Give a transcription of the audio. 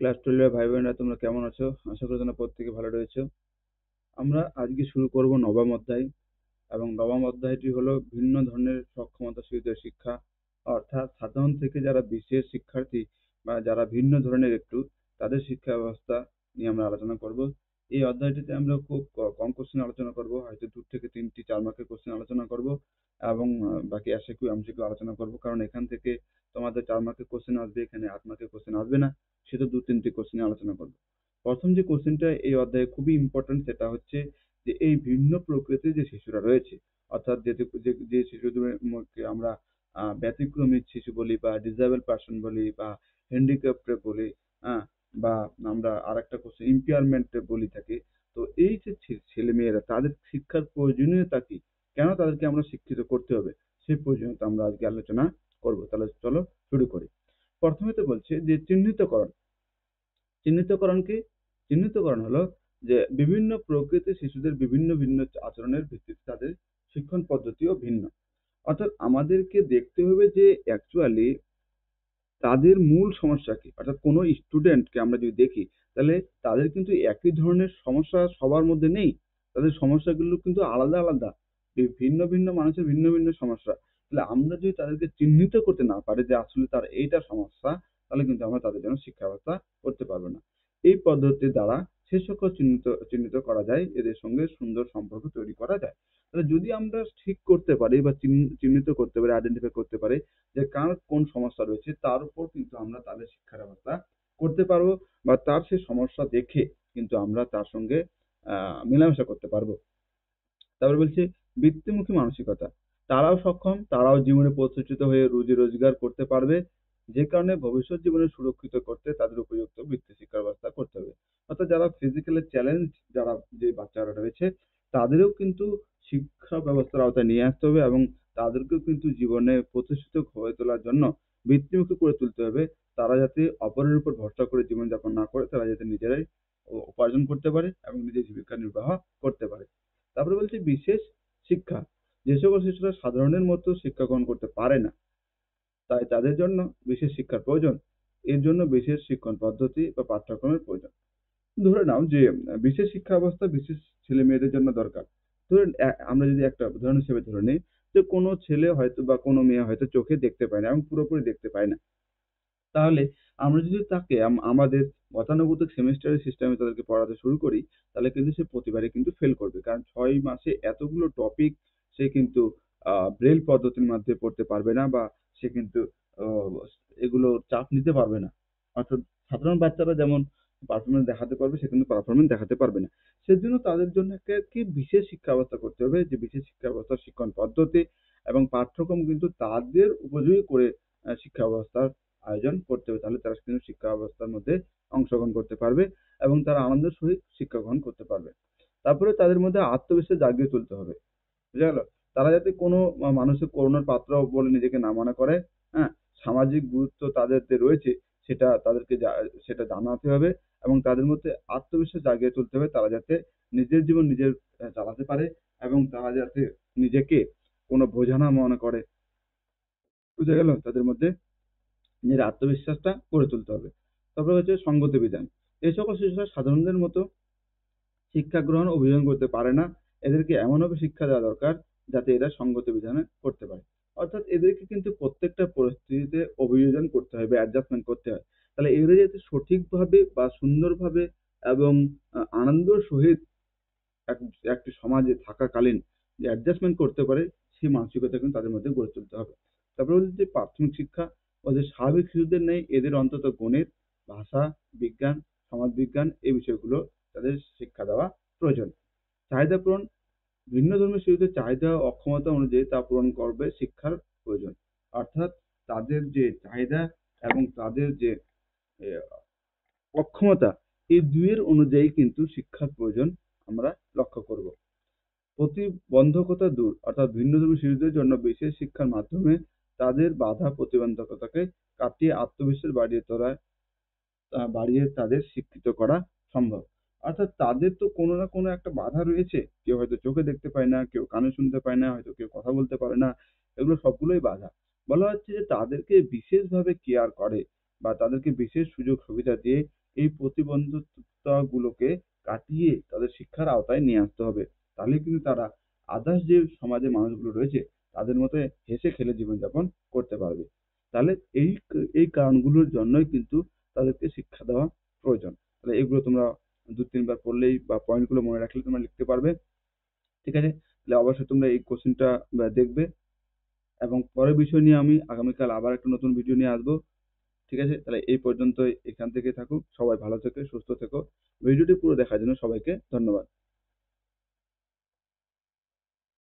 Class টুয়েলভের ভাই বোনেরা, তোমরা কেমন আছো? আশা করি তোমরা প্রত্যেকে ভালো রয়েছো। আমরা আজকে শুরু করব নবম অধ্যায় এবং নবম অধ্যায়টি হলো ভিন্ন ধরনের সক্ষমতা শিশুদের শিক্ষা। অর্থাৎ সাধারণ থেকে যারা বিশেষ শিক্ষার্থী বা যারা ভিন্ন ধরনের একটু, তাদের শিক্ষা ব্যবস্থা নিয়ে আমরা আলোচনা করব। এই অধ্যায়টিতে আমরা খুব কম কোশ্চেন আলোচনা করব, হয়তো দু থেকে তিনটি, চার মার্কের কোশ্চেন আলোচনা করব এবং বাকি এসএকিউ এমসিকিউ আলোচনা করব। কারণ এখান থেকে তোমাদের চার মার্কের কোশ্চেন আসবে, এখানে আট মার্কের কোশ্চেন আসবে না। সেটা দু, তিনটি কোশ্চেন আলোচনা করব। প্রথম যে কোশ্চেনটা এই অধ্যায়ে খুবই ইম্পর্টেন্ট সেটা হচ্ছে যে এই ভিন্ন প্রকৃতির যে শিশুরা রয়েছে, অর্থাৎ যে যে মধ্যে আমরা ব্যতিক্রমী শিশু বলি বা ডিসেবল পার্সন বলি বা হ্যান্ডিক্যাপ্টে বলি হ্যাঁ বা আমরা আর একটা কোশ্চেন ইম্পেয়ারমেন্ট বলি থাকি, তো এই যে ছেলে মেয়েরা তাদের শিক্ষার প্রয়োজনীয়তা কি? কেন তাদেরকে আমরা শিক্ষিত করতে হবে? সেই প্রয়োজনীয়তা আমরা আজকে আলোচনা করব। তাহলে চলো শুরু করি। প্রথমে তো বলছে যে চিহ্নিতকরণ। চিহ্নিতকরণ কি? চিহ্নিতকরণ হলো যে বিভিন্ন প্রকৃতির শিশুদের বিভিন্ন ভিন্ন আচরণের ভিত্তিতে তাদের শিক্ষণ পদ্ধতিও ভিন্ন। অর্থাৎ আমাদেরকে দেখতে হবে যে অ্যাকচুয়ালি তাদের মূল সমস্যা কি? অর্থাৎ কোনো স্টুডেন্টকে আমরা যদি দেখি, তাহলে তাদের কিন্তু একই ধরনের সমস্যা সবার মধ্যে নেই। তাদের সমস্যাগুলো কিন্তু আলাদা আলাদা। ভিন্ন ভিন্ন মানুষের ভিন্ন ভিন্ন সমস্যা। তাহলে আমরা যদি তাদেরকে চিহ্নিত করতে না পারি যে আসলে তার এইটা সমস্যা, তাহলে কিন্তু আমরা তাদের জন্য শিক্ষা ব্যবস্থা করতে পারব না। এই পদ্ধতির দ্বারা সে সকল চিহ্নিত চিহ্নিত করা যায়, এদের সঙ্গে সুন্দর সম্পর্ক তৈরি করা যায়। তাহলে যদি আমরা ঠিক করতে পারি বা চিহ্ন- চিহ্নিত করতে পারি আইডেন্টিফাই করতে পারি যে কার কোন সমস্যা রয়েছে, তার উপর কিন্তু আমরা তাদের শিক্ষা ব্যবস্থা করতে পারব বা তার সে সমস্যা দেখে কিন্তু আমরা তার সঙ্গে, আহ, মেলামেশা করতে পারব। তারপর বলছে, বৃত্তিমুখী মানসিকতা। তারাও সক্ষম, তারাও জীবনে প্রতিষ্ঠিত হয়ে রুজি রোজগার করতে পারবে। যে কারণে ভবিষ্যৎ জীবনে সুরক্ষিত করতে তাদের উপযুক্ত বৃত্তি শিক্ষার ব্যবস্থা করতে হবে। অর্থাৎ যারা ফিজিক্যালি চ্যালেঞ্জ যারা যে বাচ্চারা রয়েছে, তাদেরও কিন্তু শিক্ষা ব্যবস্থার আওতায় নিয়ে আসতে হবে এবং তাদেরকেও কিন্তু জীবনে প্রতিষ্ঠিত হয়ে তোলার জন্য বৃত্তিমুখী করে তুলতে হবে। তারা যাতে অপরের উপর ভরসা করে জীবনযাপন না করে, তারা যাতে নিজেরাই উপার্জন করতে পারে এবং নিজের জীবিকা নির্বাহ করতে পারে। তারপরে বলছে বিশেষ শিক্ষা। যে সকল শিশুরা সাধারণের মতো শিক্ষা গ্রহণ করতে পারে না, তাই তাদের জন্য বিশেষ শিক্ষার প্রয়োজন। এর জন্য বিশেষ শিক্ষণ পদ্ধতি বা পাঠ্যক্রমের প্রয়োজন। ধরে নাও যে, বিশেষ শিক্ষা ব্যবস্থা বিশেষ ছেলে মেয়েদের জন্য দরকার। ধরুন আমরা যদি একটা উদাহরণ হিসেবে ধরে নিই যে, কোনো ছেলে হয়তো বা কোনো মেয়ে হয়তো চোখে দেখতে পায় না এবং পুরোপুরি দেখতে পায় না। তাহলে আমরা যদি তাকে আম- আমাদের গতানুগতিক সেমিস্টারের সিস্টেমে তাদেরকে পড়াতে শুরু করি, তাহলে কিন্তু সে প্রতিবারই কিন্তু ফেল করবে। কারণ ছয় মাসে এতগুলো টপিক সে কিন্তু ব্রেল পদ্ধতির মধ্যে পড়তে পারবে না বা সে কিন্তু এগুলো চাপ নিতে পারবে না। অর্থাৎ সাধারণ বাচ্চারা যেমন পারফরমেন্স দেখাতে পারবে, সে কিন্তু পারফরমেন্স দেখাতে পারবে না। সেজন্য তাদের জন্য একটা কি বিশেষ শিক্ষা ব্যবস্থা করতে হবে? যে বিশেষ শিক্ষা ব্যবস্থা, শিক্ষণ পদ্ধতি এবং পাঠ্যক্রম কিন্তু তাদের উপযোগী করে শিক্ষা ব্যবস্থার আয়োজন করতে হবে। তাহলে তারা কিন্তু শিক্ষা ব্যবস্থার মধ্যে অংশগ্রহণ করতে পারবে এবং তারা আনন্দের সহিত শিক্ষা গ্রহণ করতে পারবে। তারপরে তাদের মধ্যে আত্মবিশ্বাস জাগিয়ে তুলতে হবে। বুঝা গেল? তারা যাতে কোনো মানুষের করোনার পাত্র বলে নিজেকে না মনে করে হ্যাঁ? সামাজিক গুরুত্ব তাদের যে রয়েছে, সেটা তাদেরকে সেটা জানাতে হবে এবং তাদের মধ্যে আত্মবিশ্বাস জাগিয়ে তুলতে হবে, তারা যাতে নিজের জীবন নিজের চালাতে পারে এবং তারা যাতে নিজেকে কোনো বোঝা না মনে করে। বুঝা গেল? তাদের মধ্যে নিজের আত্মবিশ্বাসটা গড়ে তুলতে হবে। তারপরে হচ্ছে সঙ্গতি বিধান। এই সকল শিশুরা সাধারণদের মতো শিক্ষা গ্রহণ অভিযোজন করতে পারে না। এদেরকে এমনভাবে শিক্ষা দেওয়া দরকার যাতে এরা সঙ্গত বিধানে করতে পারে। অর্থাৎ এদেরকে কিন্তু প্রত্যেকটা পরিস্থিতিতে অভিযোজন করতে হয় বা অ্যাডজাস্টমেন্ট করতে হয়। তাহলে এরা যাতে সঠিকভাবে বা সুন্দরভাবে এবং আনন্দের সহিত এক- একটি সমাজে থাকাকালীন যে অ্যাডজাস্টমেন্ট করতে পারে, সেই মানসিকতা কিন্তু তাদের মধ্যে গড়ে তুলতে হবে। তারপরে হচ্ছে যে প্রাথমিক শিক্ষা ওদের স্বাভাবিক শিশুদের নেই, এদের অন্তত গণিত, ভাষা, বিজ্ঞান সমাজবিজ্ঞান এই বিষয়গুলো তাদের শিক্ষা দেওয়া প্রয়োজন। চাহিদা পূরণ ভিন্ন ধর্মের শিশুদের চাহিদা ও অক্ষমতা অনুযায়ী তা পূরণ করবে শিক্ষার প্রয়োজন। অর্থাৎ তাদের যে চাহিদা এবং তাদের যে অক্ষমতা, এই দুইয়ের অনুযায়ী কিন্তু শিক্ষার প্রয়োজন আমরা লক্ষ্য করব। প্রতিবন্ধকতা দূর, অর্থাৎ ভিন্ন ভিন্নধর্মী শিশুদের জন্য বিশেষ শিক্ষার মাধ্যমে তাদের বাধা প্রতিবন্ধকতাকে কাটিয়ে আত্মবিশ্বাস বাড়িয়ে তোলা বাড়িয়ে তাদের শিক্ষিত করা সম্ভব। অর্থাৎ তাদের তো কোনো না কোনো একটা বাধা রয়েছে। কেউ হয়তো চোখে দেখতে পায় না, কেউ কানে শুনতে পায় না, হয়তো কেউ কথা বলতে পারে না, এগুলো সবগুলোই বাধা। বলা হচ্ছে যে তাদেরকে বিশেষভাবে কেয়ার করে বা তাদেরকে বিশেষ সুযোগ সুবিধা দিয়ে এই প্রতিবন্ধকতাগুলোকে কাটিয়ে তাদের শিক্ষার আওতায় নিয়ে আসতে হবে। তাহলে কিন্তু তারা আদার্স যে সমাজের মানুষগুলো রয়েছে, তাদের মতো হেসে খেলে জীবনযাপন করতে পারবে। তাহলে এই এই কারণগুলোর জন্যই কিন্তু তাদেরকে শিক্ষা দেওয়া প্রয়োজন। তাহলে এগুলো তোমরা দু, তিনবার পড়লেই বা পয়েন্টগুলো মনে রাখলে তোমরা লিখতে পারবে। ঠিক আছে? তাহলে অবশ্যই তোমরা এই কোশ্চেনটা দেখবে। এবং পরের বিষয় নিয়ে আমি আগামীকাল আবার একটা নতুন ভিডিও নিয়ে আসব। ঠিক আছে? তাহলে এই পর্যন্ত এখান থেকে থাকুক। সবাই ভালো থেকো, সুস্থ থেকো। ভিডিওটি পুরো দেখার জন্য সবাইকে ধন্যবাদ।